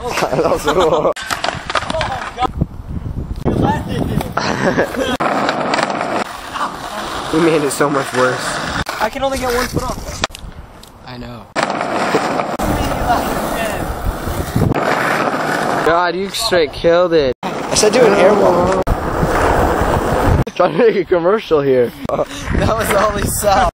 that was cool. we made it so much worse. I can only get one foot off. I know. God, you straight killed it. I said do an airwalk. Trying to make a commercial here. That was all he saw.